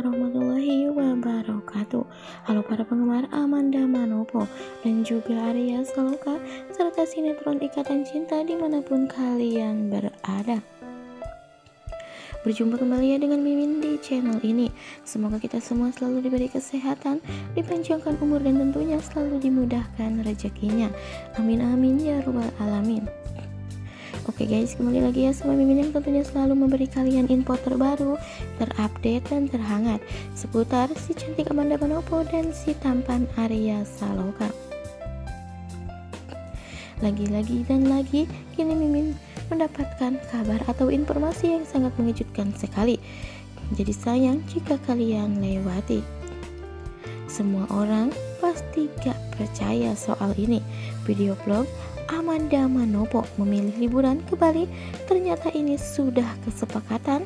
Warahmatullahi wabarakatuh. Halo para penggemar Amanda Manopo dan juga Arya Saloka serta sinetron Ikatan Cinta di mana pun kalian berada. Berjumpa kembali ya dengan Mimin di channel ini. Semoga kita semua selalu diberi kesehatan Dipanjangkan umur dan tentunya selalu dimudahkan rezekinya. Amin amin ya robbal alamin Oke guys, kembali lagi ya sama Mimin yang tentunya selalu memberi kalian info terbaru, terupdate dan terhangat seputar si cantik Amanda Manopo dan si tampan Arya Saloka. Lagi-lagi dan lagi, kini Mimin mendapatkan kabar atau informasi yang sangat mengejutkan sekali. Jadi sayang jika kalian lewati. Semua orang pasti gak percaya soal ini. Video vlog Amanda Manopo memilih liburan ke Bali, ternyata ini sudah kesepakatan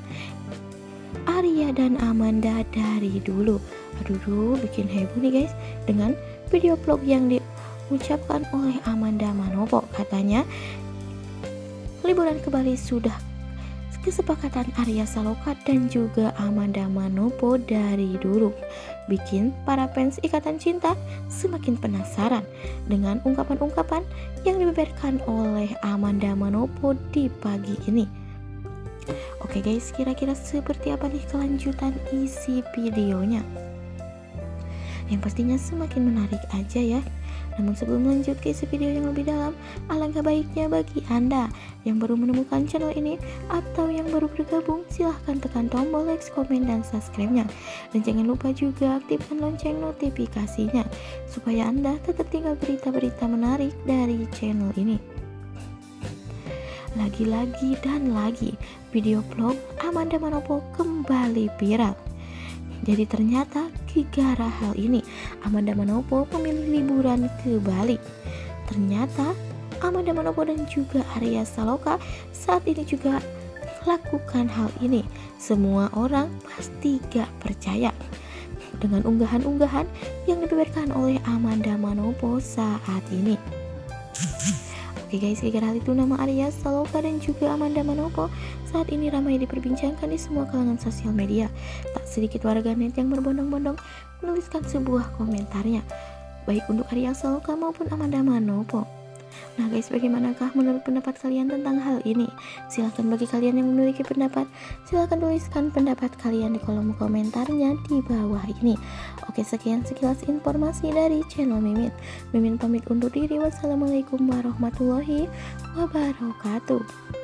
Arya dan Amanda dari dulu. Aduh, duh, bikin heboh nih guys dengan video vlog yang diucapkan oleh Amanda Manopo. Katanya liburan ke Bali sudah kesepakatan Arya Saloka dan juga Amanda Manopo dari dulu bikin para fans Ikatan Cinta semakin penasaran dengan ungkapan-ungkapan yang dibeberkan oleh Amanda Manopo di pagi ini. Oke guys, kira-kira seperti apa nih kelanjutan isi videonya? Yang pastinya semakin menarik aja ya. Namun sebelum lanjut ke isi video yang lebih dalam, alangkah baiknya bagi Anda yang baru menemukan channel ini atau yang baru bergabung, silahkan tekan tombol like, komen, dan subscribe-nya. Dan jangan lupa juga aktifkan lonceng notifikasinya, supaya Anda tetap tinggal berita-berita menarik dari channel ini. Lagi-lagi dan lagi, video vlog Amanda Manopo kembali viral. Jadi ternyata gara hal ini Amanda Manopo memilih liburan ke Bali. Ternyata Amanda Manopo dan juga Arya Saloka saat ini juga lakukan hal ini. Semua orang pasti gak percaya dengan unggahan-unggahan yang dibeberkan oleh Amanda Manopo saat ini. Guys, gara hal itu nama Arya Saloka dan juga Amanda Manopo saat ini ramai diperbincangkan di semua kalangan sosial media. Tak sedikit warganet yang berbondong-bondong menuliskan sebuah komentarnya, baik untuk Arya Saloka maupun Amanda Manopo. Nah guys, bagaimanakah menurut pendapat kalian tentang hal ini? Silahkan bagi kalian yang memiliki pendapat, silahkan tuliskan pendapat kalian di kolom komentarnya di bawah ini. Oke, sekian sekilas informasi dari channel Mimin. Mimin pamit undur diri. Wassalamualaikum warahmatullahi wabarakatuh.